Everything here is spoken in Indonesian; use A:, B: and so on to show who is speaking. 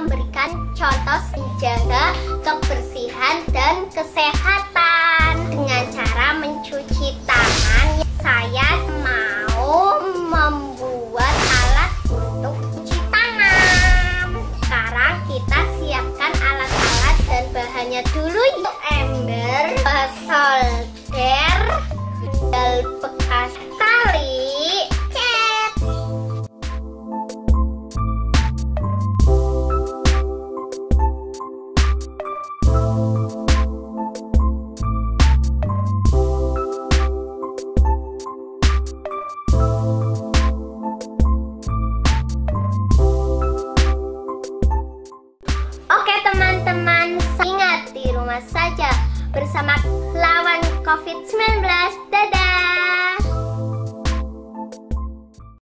A: memberikan contoh menjaga kebersihan dan kesehatan dengan cara mencuci tangan. Saya mau membuat alat untuk cuci tangan. Sekarang kita siapkan alat-alat dan bahannya dulu. saja bersama lawan COVID-19